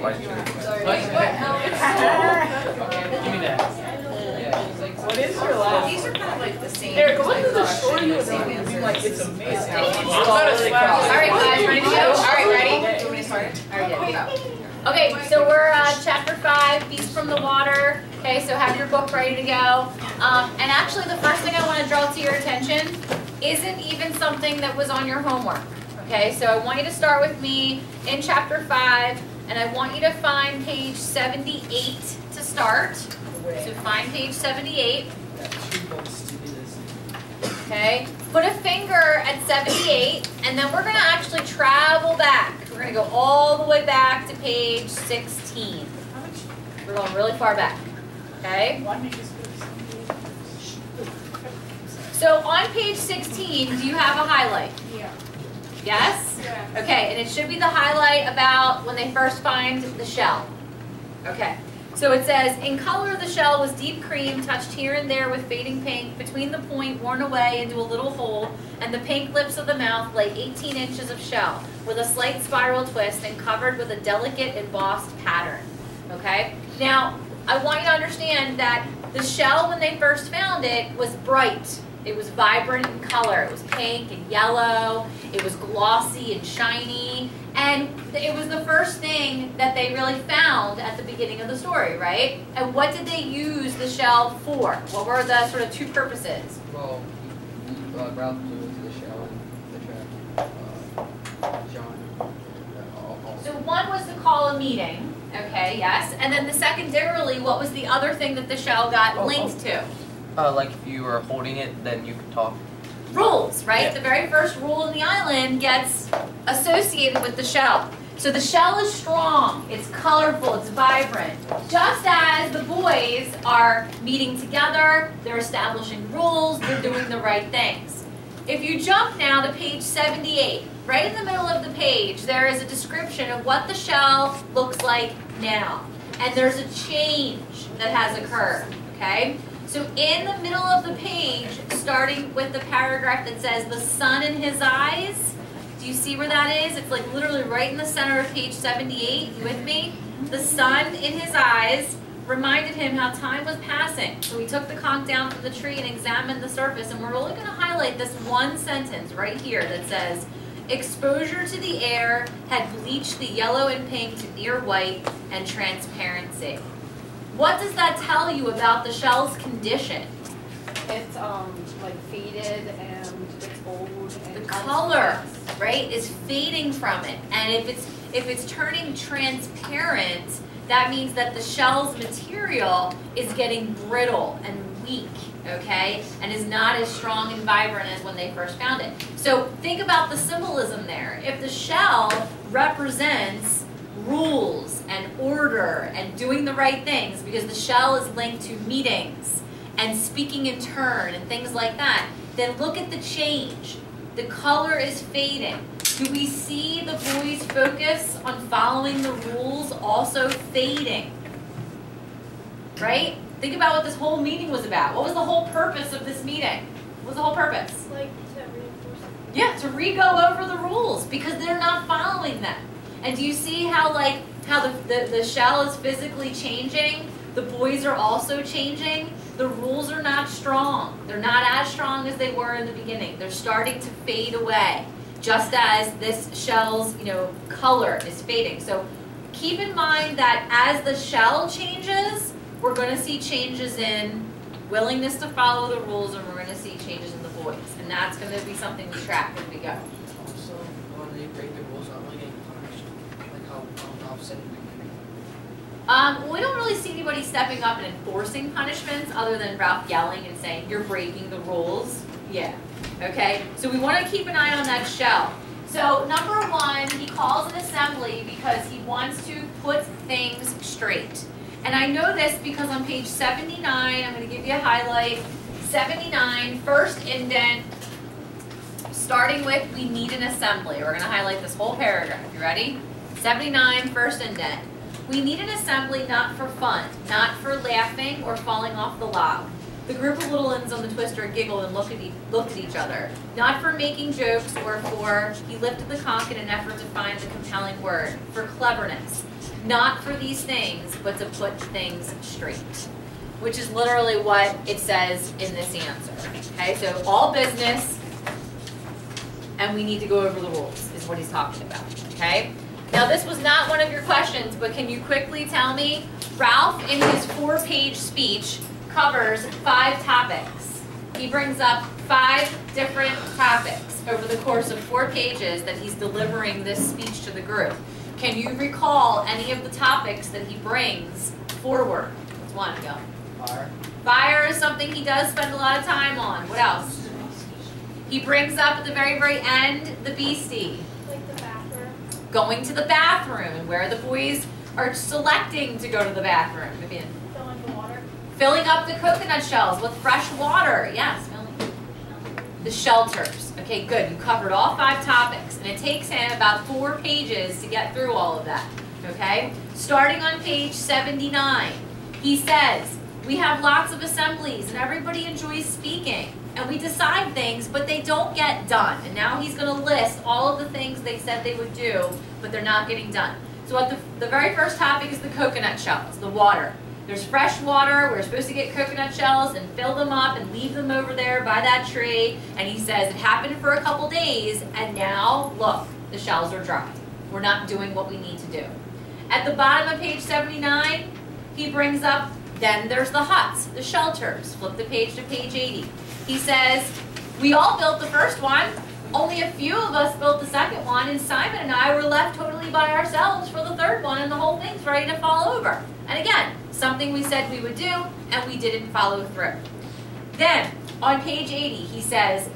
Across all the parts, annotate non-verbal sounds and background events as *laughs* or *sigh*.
Give me that. What is your last? These are kind of like the same. Eric, the you. Like, it's amazing. All right, guys, ready to go? All right, ready? Do start? All right, go. Okay, so we're uh, chapter five, Beast from the Water. Okay, so have your book ready to go. Um, and actually, the first thing I want to draw to your attention isn't even something that was on your homework. Okay, so I want you to start with me in chapter five, and I want you to find page 78 to start. So find page 78. Okay, put a finger at 78, and then we're going to actually travel back. We're going to go all the way back to page 16. We're going really far back. Okay? So on page 16, do you have a highlight? Yeah. Yes? Okay, and it should be the highlight about when they first find the shell. Okay. So it says, in color the shell was deep cream, touched here and there with fading pink, between the point worn away into a little hole, and the pink lips of the mouth lay 18 inches of shell, with a slight spiral twist and covered with a delicate embossed pattern. Okay? Now, I want you to understand that the shell, when they first found it, was bright. It was vibrant in color. It was pink and yellow. It was glossy and shiny. And it was the first thing that they really found at the beginning of the story, right? And what did they use the shell for? What were the sort of two purposes? Well, uh, Ralph blew into the shell and the trap. Uh, John. Uh. So one was to call a meeting, okay, yes. And then the secondarily, what was the other thing that the shell got Oh, linked to? Uh, like if you were holding it, then you could talk. Rules, right? Yeah. The very first rule in the island gets associated with the shell. So the shell is strong, it's colorful, it's vibrant. Just as the boys are meeting together, they're establishing rules, they're doing the right things. If you jump now to page 78, right in the middle of the page, there is a description of what the shell looks like now. And there's a change that has occurred, okay? So in the middle of the page, starting with the paragraph that says the sun in his eyes, do you see where that is? It's like literally right in the center of page 78. You with me? The sun in his eyes reminded him how time was passing. So he took the conch down from the tree and examined the surface. And we're really going to highlight this one sentence right here that says, Exposure to the air had bleached the yellow and pink to near white and transparency. What does that tell you about the shell's condition? It's um like faded and it's old and The color, right, is fading from it. And if it's if it's turning transparent, that means that the shell's material is getting brittle and weak, okay? And is not as strong and vibrant as when they first found it. So think about the symbolism there. If the shell represents rules and order and doing the right things because the shell is linked to meetings and speaking in turn and things like that, then look at the change. The color is fading. Do we see the boys' focus on following the rules also fading? Right? Think about what this whole meeting was about. What was the whole purpose of this meeting? What was the whole purpose? Like to reinforce. Yeah, to re-go over the rules because they're not following them. And do you see how like how the, the, the shell is physically changing? The boys are also changing. The rules are not strong. They're not as strong as they were in the beginning. They're starting to fade away. Just as this shell's, you know, color is fading. So keep in mind that as the shell changes, we're going to see changes in willingness to follow the rules and we're going to see changes in the boys. And that's going to be something we track as we go. Also, when they break the rules, aren't really getting punished, like how um, Ralph said in the beginning. Um, we don't really see anybody stepping up and enforcing punishments other than Ralph yelling and saying, you're breaking the rules. Yeah. Okay? So we want to keep an eye on that shell. So number one, he calls an assembly because he wants to put things straight. And I know this because on page 79, I'm going to give you a highlight. 79, first indent, starting with we need an assembly. We're going to highlight this whole paragraph. You ready? 79, first indent. We need an assembly not for fun, not for laughing or falling off the log. The group of littluns on the twister giggled and looked at, e- at each other. Not for making jokes or for, he lifted the conch in an effort to find the compelling word, for cleverness. not for these things, but to put things straight. Which is literally what it says in this answer. Okay, so all business, and we need to go over the rules, is what he's talking about. Okay? Now, this was not one of your questions, but can you quickly tell me? Ralph, in his four page speech, covers five topics. He brings up five different topics over the course of four pages that he's delivering this speech to the group. Can you recall any of the topics that he brings forward? What's one, go? Fire. Fire is something he does spend a lot of time on. What else? He brings up at the very, very end the beastie. Like the bathroom. Going to the bathroom and where the boys are selecting to go to the bathroom. Filling the water. Filling up the coconut shells with fresh water. Yes, filling. The shelters. Okay, good. You covered all five topics. And it takes him about four pages to get through all of that. Okay? Starting on page 79, he says, We have lots of assemblies and everybody enjoys speaking. And we decide things, but they don't get done. And now he's going to list all of the things they said they would do, but they're not getting done. So, the, the very first topic is the coconut shells, the water. There's fresh water. We're supposed to get coconut shells and fill them up and leave them over there by that tree. And he says it happened for a couple days, and now look, the shells are dry. We're not doing what we need to do. At the bottom of page 79, he brings up then there's the huts, the shelters. Flip the page to page 80. He says, We all built the first one. Only a few of us built the second one, and Simon and I were left totally by ourselves for the third one, and the whole thing's ready to fall over. And again, something we said we would do, and we didn't follow through. Then, on page 80, he says,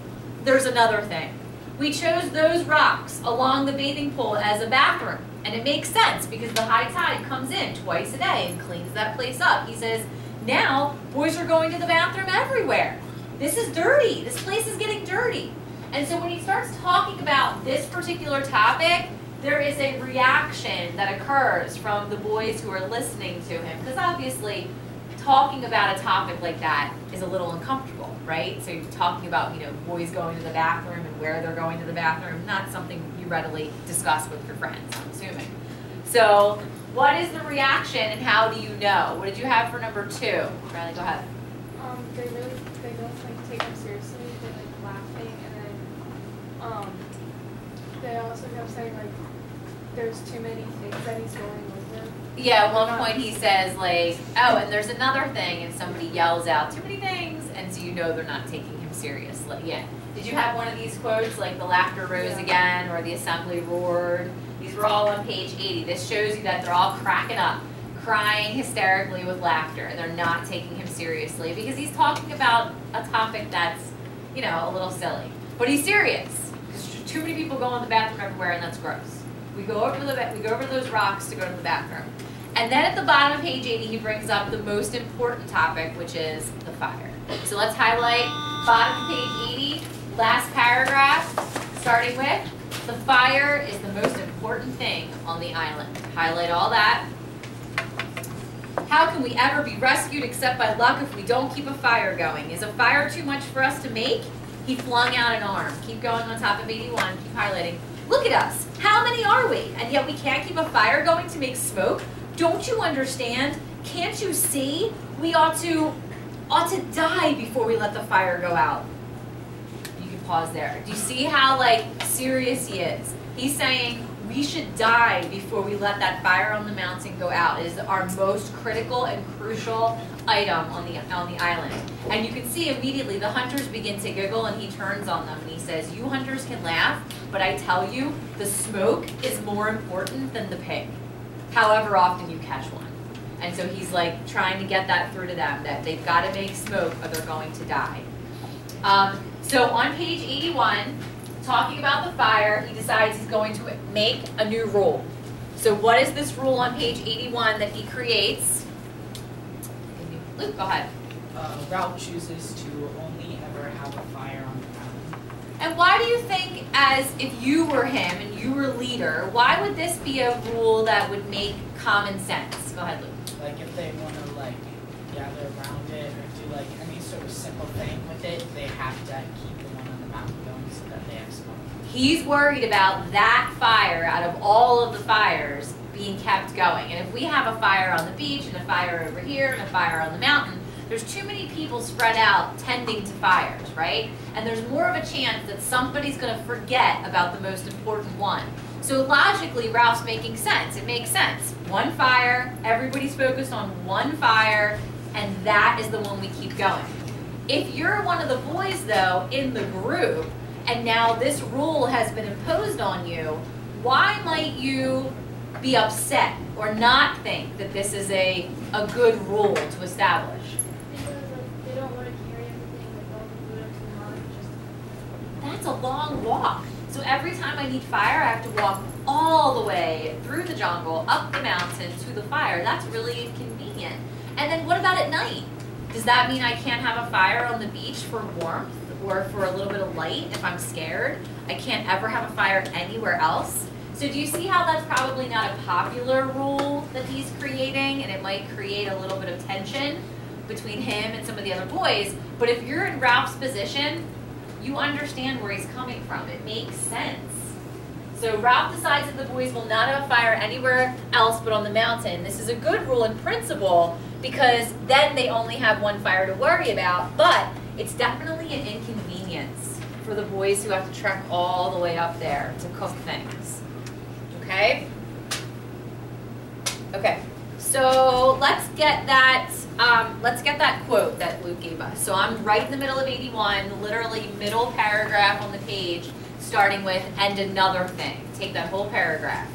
There's another thing. We chose those rocks along the bathing pool as a bathroom. And it makes sense because the high tide comes in twice a day and cleans that place up. He says, now boys are going to the bathroom everywhere. This is dirty. This place is getting dirty. And so when he starts talking about this particular topic, there is a reaction that occurs from the boys who are listening to him. Because obviously, talking about a topic like that is a little uncomfortable, right? So you're talking about, you know, boys going to the bathroom and where they're going to the bathroom, not something you readily discuss with your friends, I'm assuming. So what is the reaction and how do you know? What did you have for number two? Riley, go ahead. Um, they're really, they don't like take him seriously. They like laughing and then, um, they also kept saying like, there's too many things that he's going over. Yeah, at one point he says like, oh, and there's another thing, and somebody yells out, too many things, and so you know they're not taking him seriously. Yeah. Did you have one of these quotes, like the laughter rose Yeah. again, or the assembly roared? These were all on page 80. This shows you that they're all cracking up, crying hysterically with laughter, and they're not taking him seriously because he's talking about a topic that's, you know, a little silly. But he's serious. Too many people go in the bathroom everywhere, and that's gross. We go over the we go over those rocks to go to the bathroom. And then at the bottom of page 80, he brings up the most important topic, which is the fire. So let's highlight bottom of page 80, last paragraph, starting with the fire is the most important thing on the island. Highlight all that. How can we ever be rescued except by luck if we don't keep a fire going? Is a fire too much for us to make? He flung out an arm. Keep going on top of 81, keep highlighting. Look at us. How many are we? And yet we can't keep a fire going to make smoke? Don't you understand? Can't you see? We ought to ought to die before we let the fire go out. You can pause there. Do you see how like serious he is? He's saying we should die before we let that fire on the mountain go out. It is our most critical and crucial item on the on the island. And you can see immediately the hunters begin to giggle and he turns on them and he says, You hunters can laugh, but I tell you, the smoke is more important than the pig. However often you catch one. And so he's like trying to get that through to them that they've got to make smoke or they're going to die. Um, so on page 81, talking about the fire, he decides he's going to make a new rule. So what is this rule on page 81 that he creates? Luke, go ahead. Uh, Ralph chooses to only ever have a fire on the mountain. And why do you think, as if you were him and you were leader, why would this be a rule that would make common sense? Go ahead, Luke. Like if they want to like gather around it or do like any sort of simple thing with it, they have to keep the one on the mountain going so that they have smoke. He's worried about that fire out of all of the fires being kept going. And if we have a fire on the beach and a fire over here and a fire on the mountain, there's too many people spread out tending to fires, right? And there's more of a chance that somebody's going to forget about the most important one. So logically, Ralph's making sense. It makes sense. One fire, everybody's focused on one fire, and that is the one we keep going. If you're one of the boys, though, in the group, and now this rule has been imposed on you, why might you be upset or not think that this is a, a good rule to establish? Because like they don't want to carry everything, like all the food up to the mountain, That's a long walk. So every time I need fire, I have to walk all the way through the jungle, up the mountain to the fire. That's really inconvenient. And then what about at night? Does that mean I can't have a fire on the beach for warmth or for a little bit of light if I'm scared? I can't ever have a fire anywhere else? So do you see how that's probably not a popular rule that he's creating and it might create a little bit of tension between him and some of the other boys? But if you're in Ralph's position, you understand where he's coming from. It makes sense. So Ralph decides that the boys will not have a fire anywhere else but on the mountain. This is a good rule in principle because then they only have one fire to worry about, but it's definitely an inconvenience for the boys who have to trek all the way up there to cook things. Okay? Okay. So let's get that um, let's get that quote that Luke gave us. So I'm right in the middle of 81, literally middle paragraph on the page, starting with and another thing. Take that whole paragraph.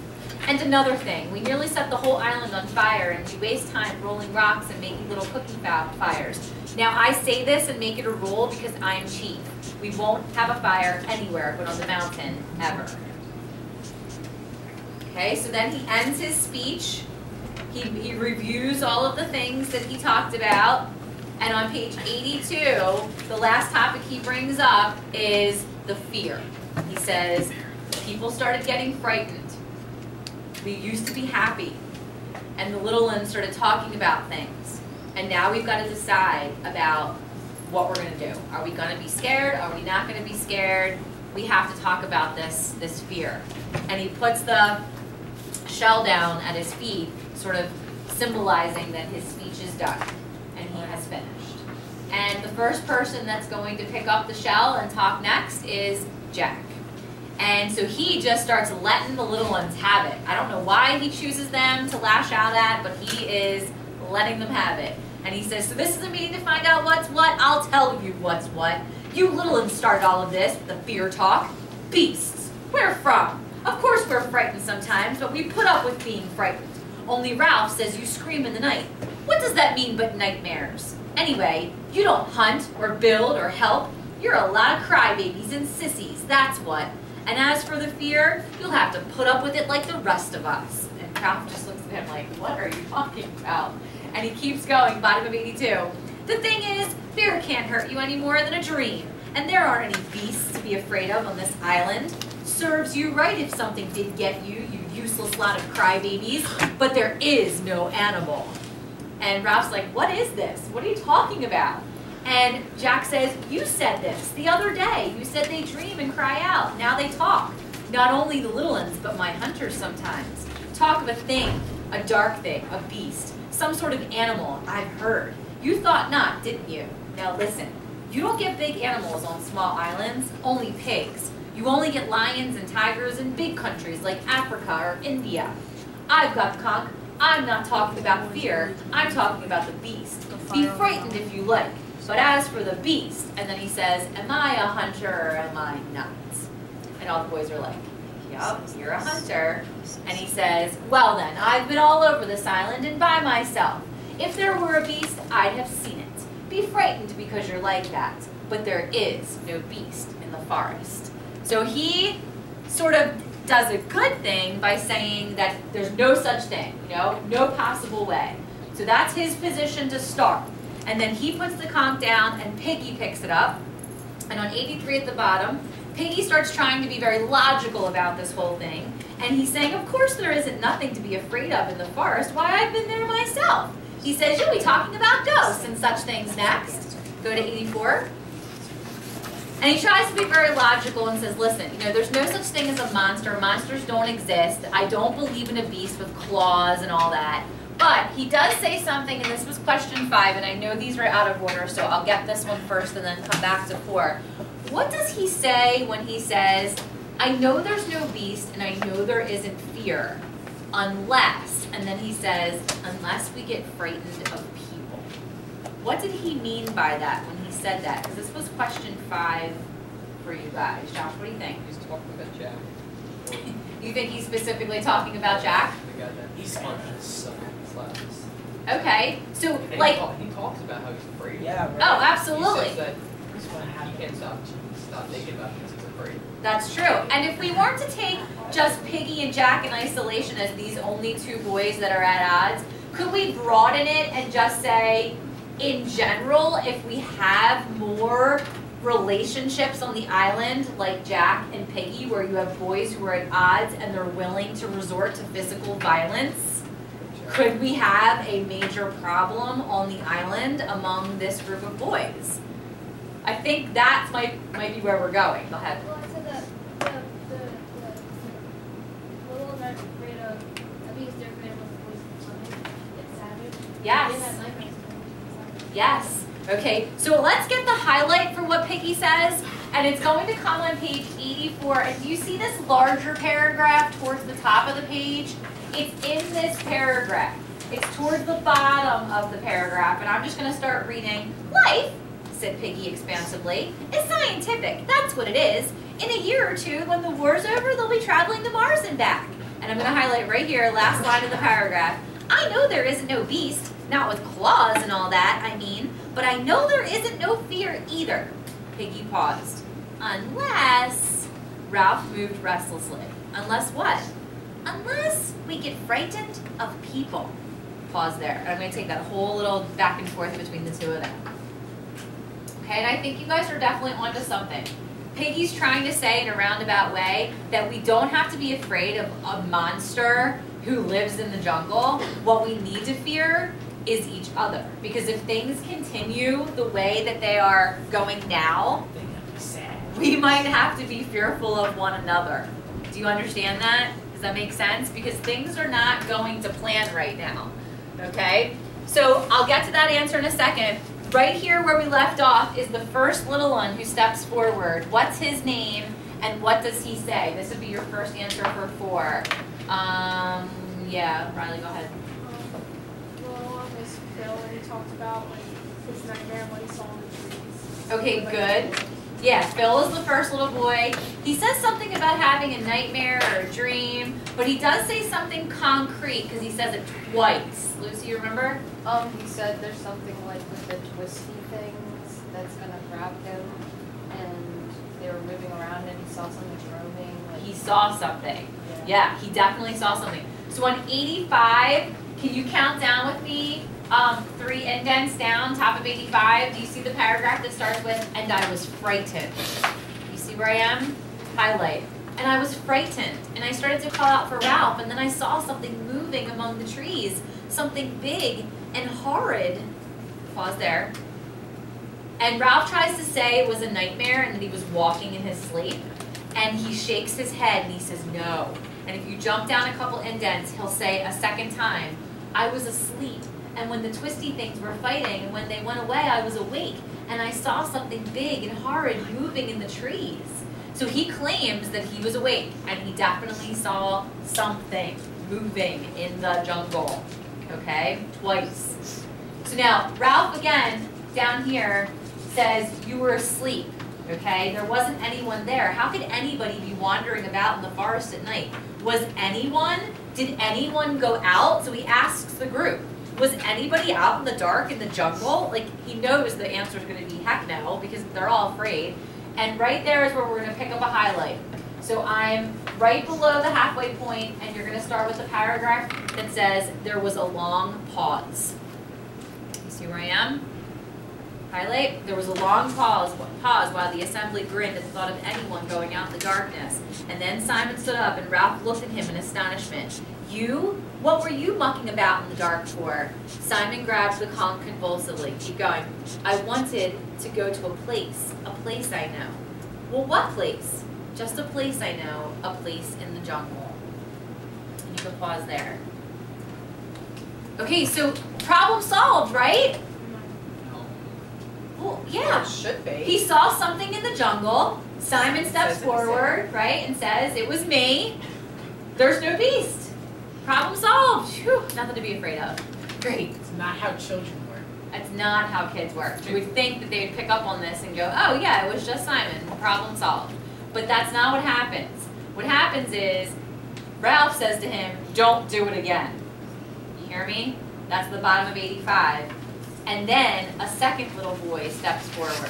And another thing, we nearly set the whole island on fire and we waste time rolling rocks and making little cooking fires. Now I say this and make it a rule because I'm cheap. We won't have a fire anywhere but on the mountain, ever. Okay, so then he ends his speech. He, he reviews all of the things that he talked about. And on page 82, the last topic he brings up is the fear. He says, people started getting frightened. We used to be happy. And the little ones started talking about things. And now we've got to decide about what we're going to do. Are we going to be scared? Are we not going to be scared? We have to talk about this, this fear. And he puts the shell down at his feet, sort of symbolizing that his speech is done and he has finished. And the first person that's going to pick up the shell and talk next is Jack. And so he just starts letting the little ones have it. I don't know why he chooses them to lash out at, but he is letting them have it. And he says, so this is a meeting to find out what's what. I'll tell you what's what. You little ones started all of this, the fear talk. Beasts. Where from? Of course we're frightened sometimes, but we put up with being frightened. Only Ralph says you scream in the night. What does that mean but nightmares? Anyway, you don't hunt or build or help. You're a lot of crybabies and sissies, that's what. And as for the fear, you'll have to put up with it like the rest of us. And Ralph just looks at him like, what are you talking about? And he keeps going, bottom of 82. The thing is, fear can't hurt you any more than a dream. And there aren't any beasts to be afraid of on this island. Serves you right if something did get you, you useless lot of crybabies. But there is no animal. And Ralph's like, what is this? What are you talking about? And Jack says, you said this the other day. You said they dream and cry out. Now they talk. Not only the little ones, but my hunters sometimes. Talk of a thing, a dark thing, a beast, some sort of animal, I've heard. You thought not, didn't you? Now listen, you don't get big animals on small islands, only pigs. You only get lions and tigers in big countries like Africa or India. I've got the conch. I'm not talking about fear, I'm talking about the beast. Be frightened if you like. But as for the beast, and then he says, Am I a hunter or am I not? And all the boys are like, Yup, you're a hunter. And he says, Well then, I've been all over this island and by myself. If there were a beast, I'd have seen it. Be frightened because you're like that. But there is no beast in the forest. So he sort of does a good thing by saying that there's no such thing, you know, no possible way. So that's his position to start. And then he puts the conch down and Piggy picks it up. And on 83 at the bottom, Piggy starts trying to be very logical about this whole thing. And he's saying, of course there isn't nothing to be afraid of in the forest. Why, I've been there myself. He says, you'll be talking about ghosts and such things next. Go to 84. And he tries to be very logical and says, listen, you know, there's no such thing as a monster. Monsters don't exist. I don't believe in a beast with claws and all that. But he does say something, and this was question five, and I know these are out of order, so I'll get this one first and then come back to four. What does he say when he says, I know there's no beast and I know there isn't fear, unless, and then he says, unless we get frightened of people. What did he mean by that when he said that? Because this was question five for you guys. Josh, what do you think? He's talking about Jack. *laughs* You think he's specifically talking about Jack? the guy that He's punches son slaps. Okay, so And he like, talk- He talks about how he's afraid. Yeah, oh, right. He absolutely. says that He's gonna he can't stop, stop thinking about it because he's afraid. That's true. And if we weren't to take just Piggy and Jack in isolation as these only two boys that are at odds, could we broaden it and just say, in general, if we have more relationships on the island like Jack and Piggy, where you have boys who are at odds and they're willing to resort to physical violence, Jack- could we have a major problem on the island among this group of boys? I think that's might might be where we're going. Go ahead. Well, I said the, the, the, the uh, that afraid of, least they're afraid of the voice of savage. Yes. They have nightmares of something Yes. Okay, so let's get the highlight for what Piggy says, and it's going to come on page 84. And you see this larger paragraph towards the top of the page? It's in this paragraph. It's towards the bottom of the paragraph, and I'm just going to start reading. Life, said Piggy expansively, is scientific. That's what it is. In a year or two, when the war's over, they'll be traveling to Mars and back. And I'm going to highlight right here, last line of the paragraph. I know there isn't no beast, not with claws and all that, I mean, but I know there isn't no fear either. Piggy paused. Unless, Ralph moved restlessly. Unless what? Unless we get frightened of people. Pause there. And I'm going to take that whole little back and forth between the two of them. Okay, and I think you guys are definitely onto something. Piggy's trying to say in a roundabout way that we don't have to be afraid of a monster who lives in the jungle. What we need to fear is each other. Because if things continue the way that they are going now, They're gonna be sad. we might have to be fearful of one another. Do you understand that? Does that make sense? Because things are not going to plan right now. Okay? So I'll get to that answer in a second. Right here where we left off is the first little one who steps forward. What's his name and what does he say? This would be your first answer for four. Um, yeah, Riley, go ahead. Um, the little one was Phil, and he talked about like nightmare and what he saw in the trees. Okay, good. Yeah, Phil is the first little boy. He says something about having a nightmare or a dream, but he does say something concrete because he says it twice. Lucy, you remember? Um, he said there's something like with the twisty things that's gonna grab him, and they were moving around, and he saw something roaming. Like, He saw something. Yeah, he definitely saw something. So on 85, can you count down with me? Um, three indents down, top of 85. Do you see the paragraph that starts with, and I was frightened? You see where I am? Highlight. And I was frightened, and I started to call out for Ralph, and then I saw something moving among the trees, something big and horrid. Pause there. And Ralph tries to say it was a nightmare and that he was walking in his sleep. And he shakes his head and he says, no. And if you jump down a couple indents, he'll say a second time, I was asleep. And when the twisty things were fighting and when they went away, I was awake. And I saw something big and horrid moving in the trees. So he claims that he was awake and he definitely saw something moving in the jungle. Okay? Twice. So now, Ralph again, down here, says you were asleep. Okay? There wasn't anyone there. How could anybody be wandering about in the forest at night? Was anyone? Did anyone go out? So he asks the group. Was anybody out in the dark in the jungle? Like he knows the answer is going to be heck no because they're all afraid. And right there is where we're going to pick up a highlight. So I'm right below the halfway point, and you're going to start with the paragraph that says there was a long pause. You see where I am? Highlight. There was a long pause, pause while the assembly grinned at the thought of anyone going out in the darkness. And then Simon stood up, and Ralph looked at him in astonishment. You? What were you mucking about in the dark for? Simon grabs the conch convulsively. Keep going. I wanted to go to a place, a place I know. Well, what place? Just a place I know, a place in the jungle. And you can pause there. Okay, so problem solved, right? Well, yeah. It should be. He saw something in the jungle. Simon steps forward, right, and says, It was me. There's no beast. Problem solved. Phew, nothing to be afraid of. Great. It's not how children work. That's not how kids work. You would think that they would pick up on this and go, oh, yeah, it was just Simon. Problem solved. But that's not what happens. What happens is Ralph says to him, don't do it again. You hear me? That's the bottom of 85. And then a second little boy steps forward.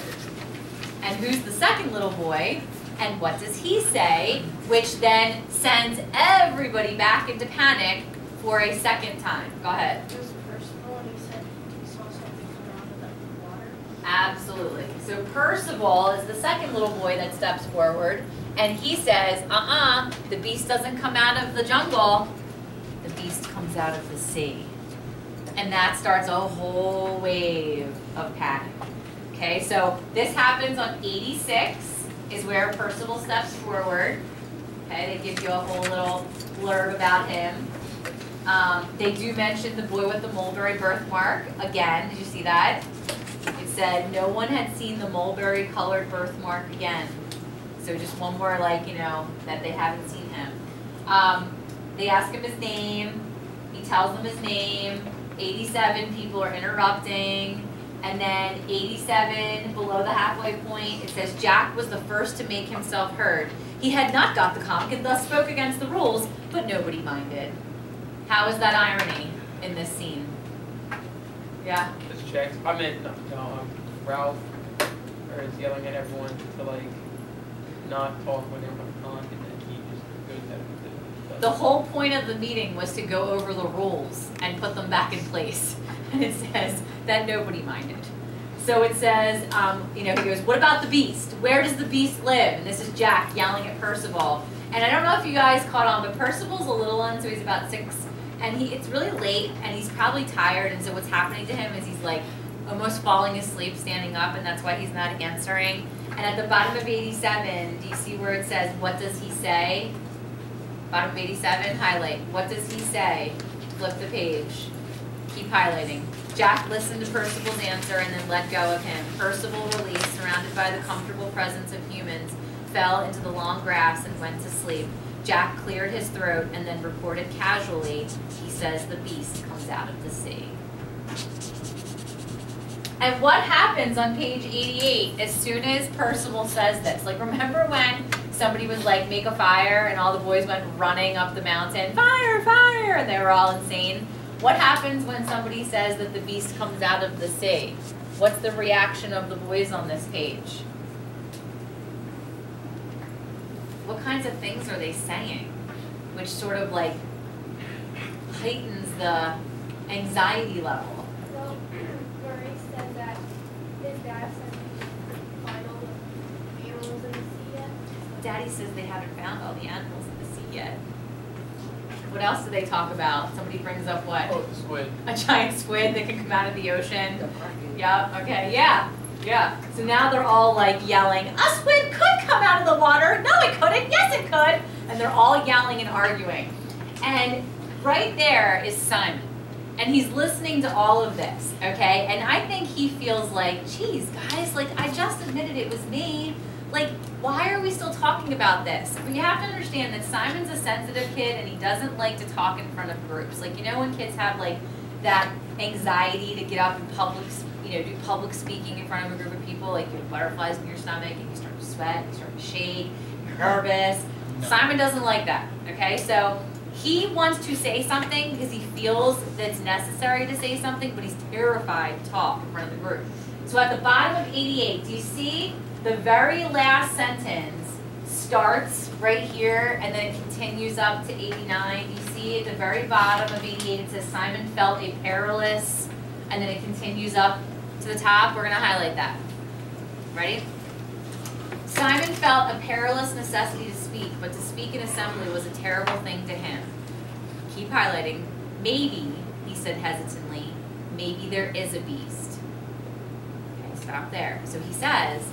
And who's the second little boy? And what does he say? Which then sends everybody back into panic for a second time. Go ahead. It was Percival and he said he saw something come out of the water. Absolutely. So Percival is the second little boy that steps forward, and he says, uh-uh, the beast doesn't come out of the jungle, the beast comes out of the sea. And that starts a whole wave of panic. Okay, so this happens on 86, is where Percival steps forward. Okay, they give you a whole little blurb about him. Um, they do mention the boy with the mulberry birthmark. Again, did you see that? It said no one had seen the mulberry colored birthmark again. So just one more like, you know, that they haven't seen him. Um, they ask him his name. He tells them his name. 87 people are interrupting. And then 87, below the halfway point, it says Jack was the first to make himself heard. He had not got the conch and thus spoke against the rules, but nobody minded. How is that irony in this scene? Yeah? Just checked. I meant no, no, um, Ralph is yelling at everyone to like not talk when they're on and then he just goes at it. The whole point of the meeting was to go over the rules and put them back in place. *laughs* And it says that nobody minded. So it says, um, you know, he goes, what about the beast? Where does the beast live? And this is Jack yelling at Percival. And I don't know if you guys caught on, but Percival's a little one, so he's about six. And he, it's really late, and he's probably tired. And so what's happening to him is he's like almost falling asleep, standing up, and that's why he's not answering. And at the bottom of 87, do you see where it says, what does he say? Bottom of 87, highlight. What does he say? Flip the page. Keep highlighting. Jack listened to Percival's answer and then let go of him. Percival, released, surrounded by the comfortable presence of humans, fell into the long grass and went to sleep. Jack cleared his throat and then reported casually, he says the beast comes out of the sea. And what happens on page 88 as soon as Percival says this? Like, remember when somebody was like, make a fire, and all the boys went running up the mountain, fire, fire, and they were all insane? What happens when somebody says that the beast comes out of the sea? What's the reaction of the boys on this page? What kinds of things are they saying? Which sort of like heightens the anxiety level. Well, *clears throat* Maurice said that his dad said he couldn't find all the animals in the sea yet. Daddy says they haven't found all the animals in the sea yet. What else do they talk about? Somebody brings up what? Oh, the squid. A giant squid that can come out of the ocean. Yep, okay, yeah, yeah. So now they're all like yelling, a squid could come out of the water. No, it couldn't. Yes, it could. And they're all yelling and arguing. And right there is Simon. And he's listening to all of this, okay? And I think he feels like, geez, guys, like I just admitted it was me. Like, why are we still talking about this? We have to understand that Simon's a sensitive kid and he doesn't like to talk in front of groups. Like, you know, when kids have like that anxiety to get up in public, you know, do public speaking in front of a group of people, like you have butterflies in your stomach and you start to sweat, you start to shake, you're nervous. Simon doesn't like that, okay? So he wants to say something because he feels that it's necessary to say something, but he's terrified to talk in front of the group. So at the bottom of 88, do you see the very last sentence starts right here and then it continues up to 89. You see at the very bottom of 88 it says Simon felt a perilous and then it continues up to the top. We're going to highlight that. Ready? Simon felt a perilous necessity to speak, but to speak in assembly was a terrible thing to him. Keep highlighting. Maybe, he said hesitantly, maybe there is a beast. Okay, stop there. So he says,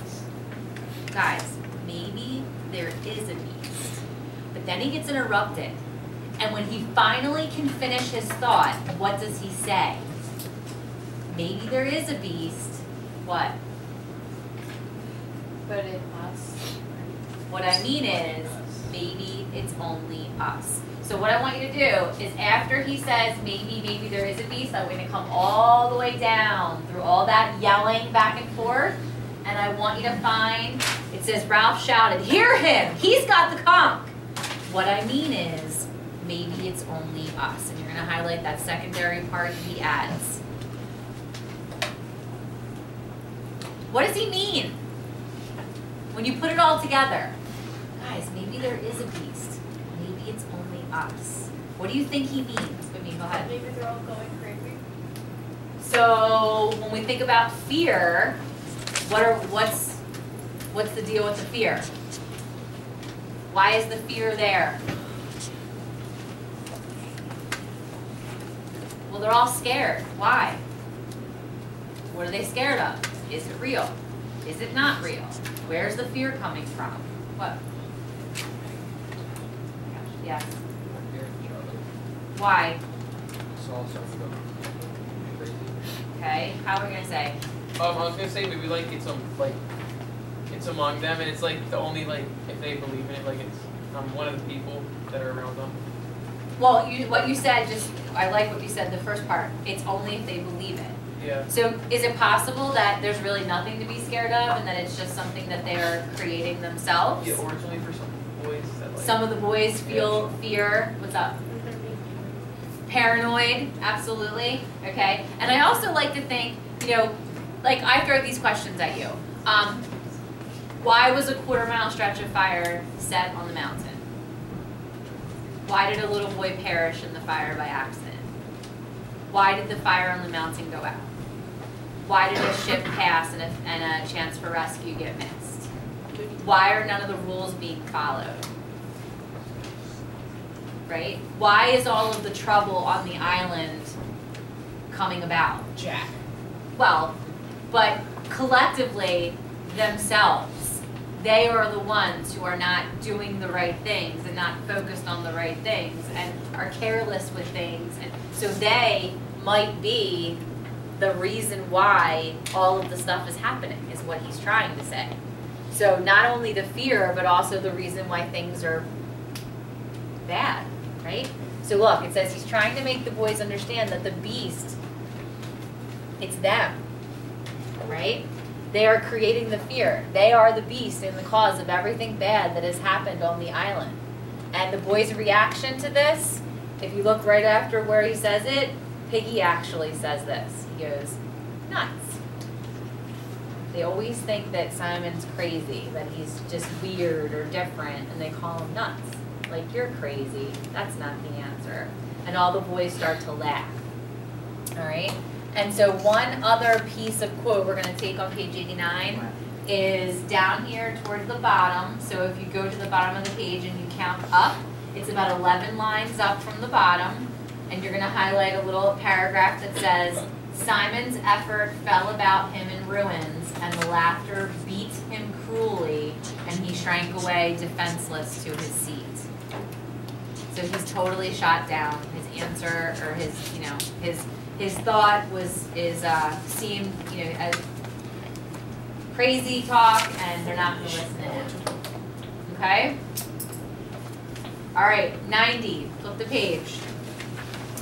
guys, maybe there is a beast. But then he gets interrupted. And when he finally can finish his thought, what does he say? Maybe there is a beast. What? But it us. What I mean is, maybe it's only us. So what I want you to do is after he says maybe, maybe there is a beast, I'm going to come all the way down through all that yelling back and forth. And I want you to find, it says Ralph shouted, hear him, he's got the conch. What I mean is, maybe it's only us. And you're going to highlight that secondary part he adds. What does he mean? When you put it all together, guys, maybe there is a beast. Maybe it's only us. What do you think he means? I mean, go ahead. Maybe they're all going crazy. So when we think about fear, what are what's what's the deal with the fear? Why is the fear there? Well, they're all scared. Why? What are they scared of? Is it real? Is it not real? Where's the fear coming from? What? Yes. Why? Saul started to go crazy. Okay. How are we gonna say? Um, I was gonna say maybe like it's um like it's among them and it's like the only like if they believe in it like it's um one of the people that are around them. Well, you, what you said, just, I like what you said, the first part, it's only if they believe it. Yeah. So is it possible that there's really nothing to be scared of and that it's just something that they're creating themselves? Yeah, or it's only for some boys that like. Some of the boys feel fear, what's up? Paranoid, absolutely, okay? And I also like to think, you know, like I throw these questions at you. Um, why was a quarter mile stretch of fire set on the mountain? Why did a little boy perish in the fire by accident? Why did the fire on the mountain go out? Why did a ship pass and a, and a chance for rescue get missed? Why are none of the rules being followed? Right? Why is all of the trouble on the island coming about? Jack. Well, but collectively themselves, they are the ones who are not doing the right things and not focused on the right things and are careless with things. And so they might be the reason why all of the stuff is happening, is what he's trying to say. So not only the fear, but also the reason why things are bad, right? So look, it says he's trying to make the boys understand that the beast, it's them, right? They are creating the fear. They are the beast and the cause of everything bad that has happened on the island. And the boys' reaction to this, if you look right after where he says it, Piggy actually says this. He goes, nuts. They always think that Simon's crazy, that he's just weird or different, and they call him nuts. Like, you're crazy. That's not the answer. And all the boys start to laugh. All right? And so one other piece of quote we're going to take on page 89 is down here towards the bottom. So if you go to the bottom of the page and you count up, it's about 11 lines up from the bottom. And you're going to highlight a little paragraph that says, Simon's effort fell about him in ruins, and the laughter beat him cruelly, and he shrank away defenseless to his seat. So he's totally shot down. His answer, or his, you know, his his thought was is uh, seemed, you know, as crazy talk, and they're not going to listen to him. Okay. All right, 90. Flip the page.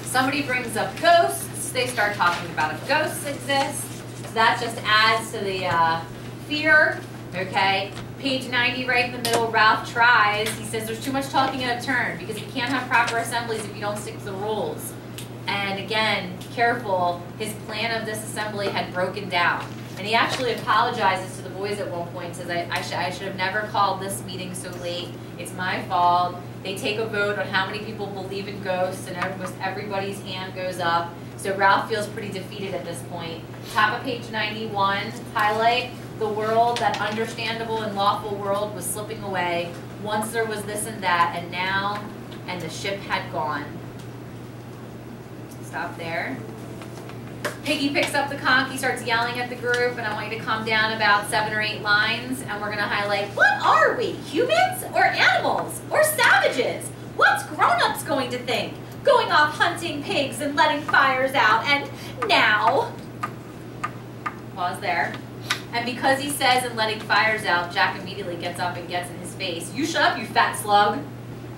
Somebody brings up ghosts. They start talking about if ghosts exist. So that just adds to the uh, fear. Okay. Page 90, right in the middle, Ralph tries. He says there's too much talking at a turn because you can't have proper assemblies if you don't stick to the rules. And again, careful, his plan of this assembly had broken down. And he actually apologizes to the boys at one point, says, I, I, sh I should have never called this meeting so late. It's my fault. They take a vote on how many people believe in ghosts, and almost everybody's hand goes up. So Ralph feels pretty defeated at this point. Top of page 91, highlight the world, that understandable and lawful world was slipping away. Once there was this and that, and now, and the ship had gone. Stop there. Piggy picks up the conch, he starts yelling at the group, and I want you to calm down about seven or eight lines, and we're gonna highlight, what are we, humans or animals or savages? What's grown-ups going to think? Going off hunting pigs and letting fires out, and now, pause there. And because he says and letting fires out, Jack immediately gets up and gets in his face. You shut up, you fat slug.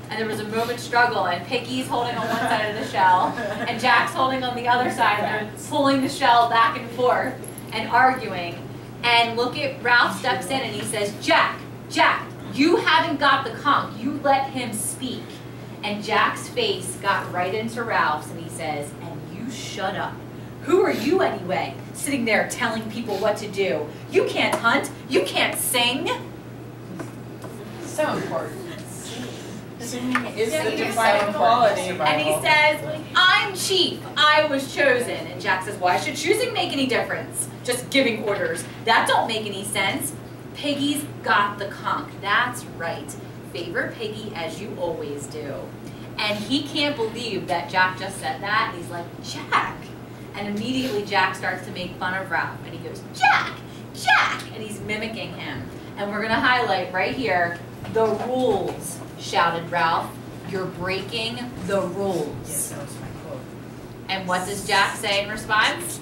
And there was a moment's struggle, and Piggy's holding on one side of the shell, and Jack's holding on the other side, and they're pulling the shell back and forth and arguing. And look at Ralph steps in and he says, Jack, Jack, you haven't got the conch. You let him speak. And Jack's face got right into Ralph's, and he says, and you shut up. Who are you anyway, sitting there telling people what to do? You can't hunt. You can't sing. So important. Singing is Yeah, the you're so defining quality. And he says, I'm chief. I was chosen. And Jack says, why should choosing make any difference? Just giving orders. That don't make any sense. Piggy's got the conch. That's right. Favor Piggy as you always do. And he can't believe that Jack just said that. He's like, Jack. And immediately Jack starts to make fun of Ralph. And he goes, Jack, Jack. And he's mimicking him. And we're going to highlight right here the rules, shouted Ralph. You're breaking the rules. Yes, that was my quote. And what does Jack say in response?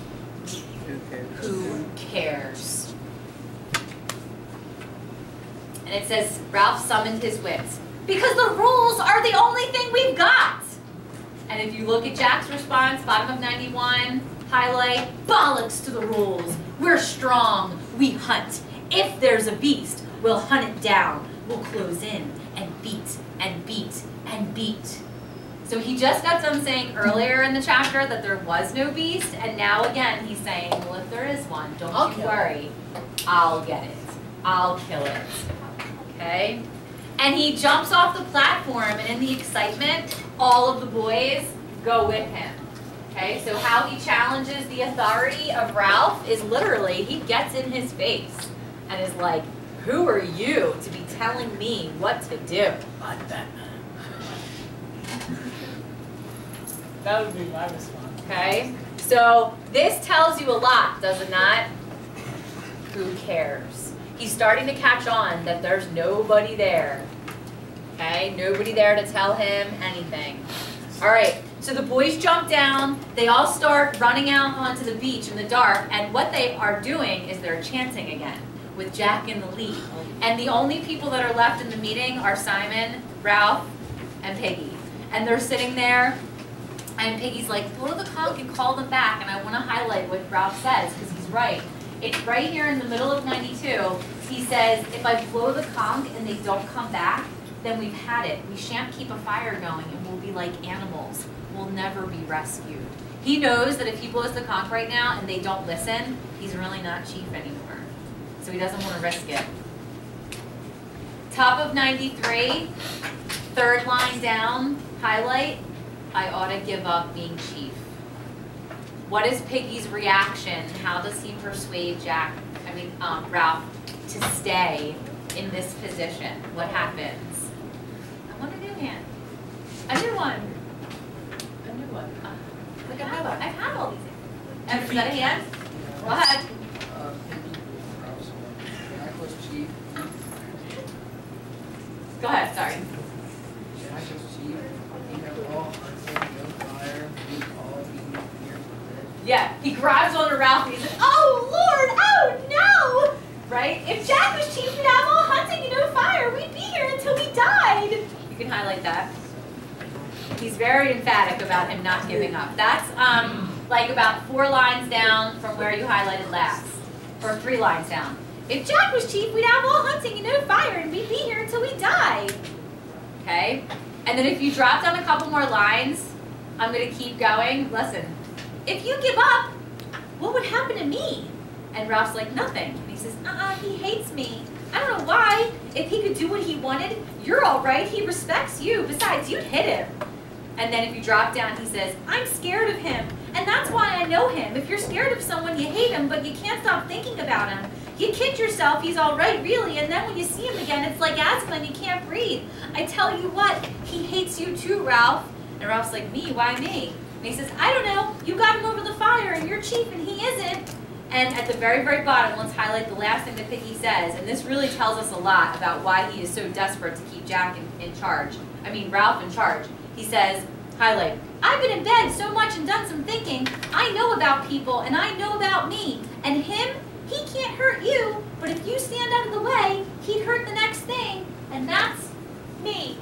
Who cares? Who cares? And it says Ralph summoned his wits. Because the rules are the only thing we've got. And if you look at Jack's response, bottom of 91, highlight, bollocks to the rules. We're strong, we hunt. If there's a beast, we'll hunt it down. We'll close in beat and beat and beat. So he just got done saying earlier in the chapter that there was no beast, and now again he's saying, well, if there is one, don't I'll you kill it. worry. I'll get it. I'll kill it. Okay? And he jumps off the platform, and in the excitement, all of the boys go with him. Okay, so how he challenges the authority of Ralph is literally he gets in his face and is like, Who are you to be telling me what to do? I'm Batman. That would be my response. Okay? So this tells you a lot, does it not? Who cares? He's starting to catch on that there's nobody there. Okay? Nobody there to tell him anything. All right. So the boys jump down. They all start running out onto the beach in the dark. And what they are doing is they're chanting again with Jack in the lead. And the only people that are left in the meeting are Simon, Ralph, and Piggy. And they're sitting there and Piggy's like, blow the conch and call them back. And I want to highlight what Ralph says because he's right. It's right here in the middle of 92. He says, if I blow the conch and they don't come back, then we've had it. We shan't keep a fire going and we'll be like animals. We'll never be rescued. He knows that if he blows the conch right now and they don't listen, he's really not chief anymore. So he doesn't want to risk it. Top of 93, third line down, highlight. I ought to give up being chief. What is Piggy's reaction? How does he persuade Jack, I mean, um, Ralph, to stay in this position? What happens? I want a new hand. A new one. A new one. Look at how, I've had all these. And is that a hand? Go ahead. Uh, Piggy, Ralph's one. Jack was chief. Go ahead, sorry. Jack was chief. He had all hunting, no fire, we all eating beer for it. Yeah, he grabs onto Ralph and he says, Oh Lord, oh no! Right? If Jack was chief, we'd have all hunting and no fire. We'd be here until we died. You can highlight that. He's very emphatic about him not giving up. That's um like about four lines down from where you highlighted last. Or three lines down. If Jack was chief, we'd have all hunting and no fire and we'd be here until we die. Okay? And then if you drop down a couple more lines, I'm gonna keep going. Listen, if you give up, what would happen to me? And Ralph's like, nothing. And he says, uh-uh, he hates me. I don't know why. If he could do what he wanted, you're all right. He respects you. Besides, you'd hit him. And then if you drop down, he says, I'm scared of him. And that's why I know him. If you're scared of someone, you hate him, but you can't stop thinking about him. You kid yourself, he's all right, really. And then when you see him again, it's like asthma and you can't breathe. I tell you what, he hates you too, Ralph. And Ralph's like, me? Why me? And he says, I don't know. You got him over the fire and you're chief and he isn't. And at the very, very bottom, let's highlight the last thing that Piggy says, and this really tells us a lot about why he is so desperate to keep Jack in, in charge. I mean, Ralph in charge. He says, highlight, I've been in bed so much and done some thinking. I know about people and I know about me. And him, he can't hurt you, but if you stand out of the way, he'd hurt the next thing, and that's me.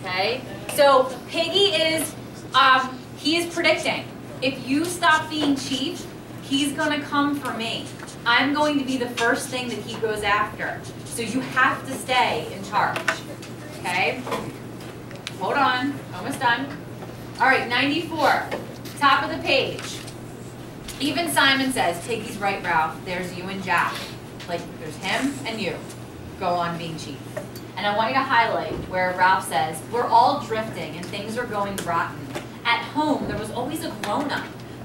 Okay? So Piggy is, um, he is predicting, if you stop being chief, he's gonna come for me. I'm going to be the first thing that he goes after. So you have to stay in charge. Okay? Hold on, almost done. All right, 94, top of the page. Even Simon says, Piggy's right, Ralph. There's you and Jack. Like, there's him and you. Go on being chief. And I want you to highlight where Ralph says, we're all drifting and things are going rotten. At home, there was always a grown-up.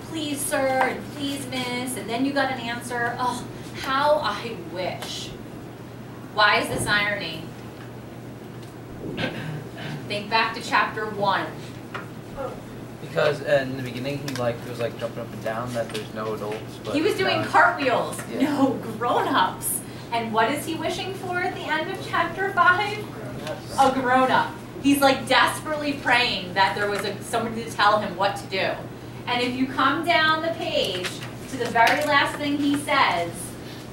Please, sir, and please, miss, and then you got an answer. Oh, how I wish. Why is this irony? Think back to chapter one. Oh. Because uh, in the beginning he like was like jumping up and down that there's no adults. But He was doing cartwheels, Yeah. no grown-ups. And what is he wishing for at the end of chapter five? A grown-up. He's like desperately praying that there was a, somebody to tell him what to do. And if you come down the page to the very last thing he says,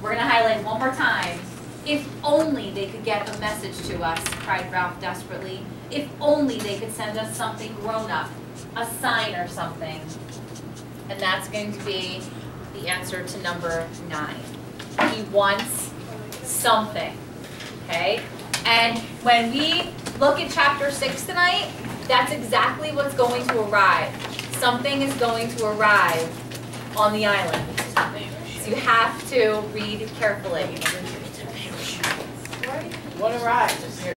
we're gonna highlight one more time. If only they could get a message to us, cried Ralph desperately. If only they could send us something grown-up, a sign or something. And that's going to be the answer to number nine. He wants something, okay? And when we look at chapter six tonight, that's exactly what's going to arrive. Something is going to arrive on the island. So you have to read carefully. What arrived?